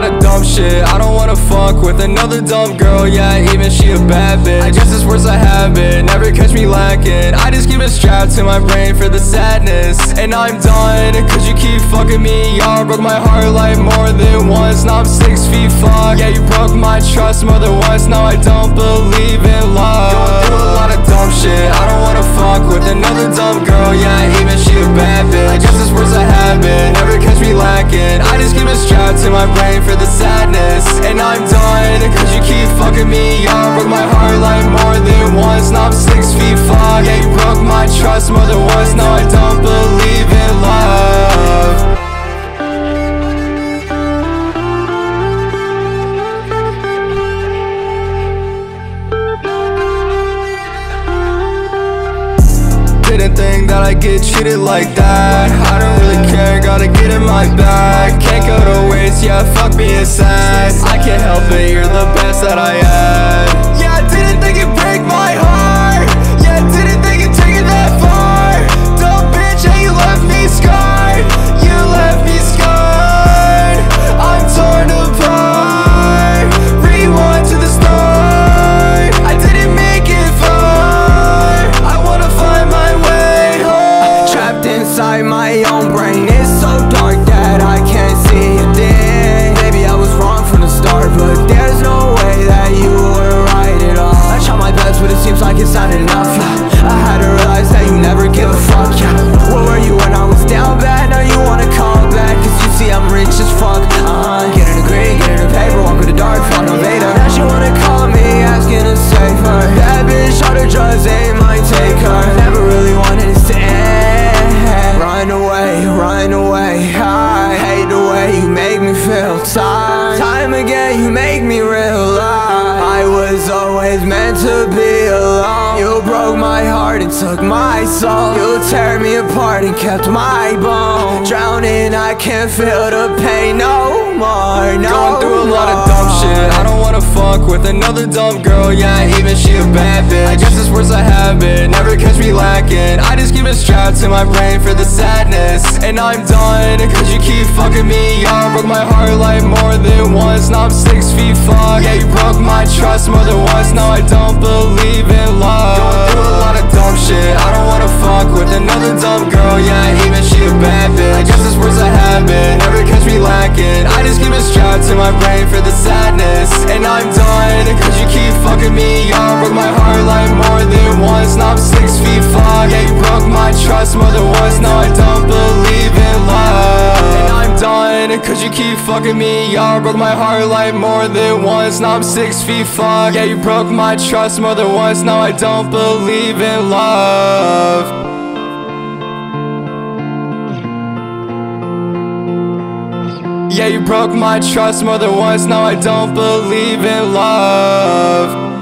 lot of dumb shit. I don't wanna fuck with another dumb girl Yeah, even she a bad bitch. I guess it's worse a habit Never catch me lacking. I just keep it strapped to my brain for the sadness. And I'm done Cause you keep fucking me Y'all broke my heart like more than once Now I'm six feet fuck. Yeah, you broke my trust more than once Now I don't believe in love just strapped to my brain for the sadness. And I'm done Cause you keep fucking me Y'all broke my heart like more than once. Now I'm six feet fuck Yeah, you broke my trust more than once. Now I don't believe in love. Didn't think that I'd get treated like that Care, gotta get in my bag. Can't go to waste, yeah, fuck being sad. I can't help it, you're the best that I meant to be alone. You broke my heart and took my soul. You tear me apart and kept my bones Drowning, I can't feel the pain no more, no Going through a lot of dumb shit. I don't wanna fuck with another dumb girl. Yeah, even she a bad bitch. I guess it's worse a habit. Never catch me lacking. I just keep it strapped to my brain for the sadness. And I'm done Cause you keep fucking me Y'all broke my heart like more than once. Now I'm six feet fuck. Yeah, you broke my trust more my brain for the sadness. And I'm done Cause you keep fucking me Y'all broke my heart like more than once. Now I'm six feet fuck Yeah, you broke my trust more than once. Now I don't believe in love. And I'm done Cause you keep fucking me Y'all broke my heart like more than once. Now I'm six feet fuck Yeah, you broke my trust more than once. Now I don't believe in love Yeah, you broke my trust more than once. Now I don't believe in love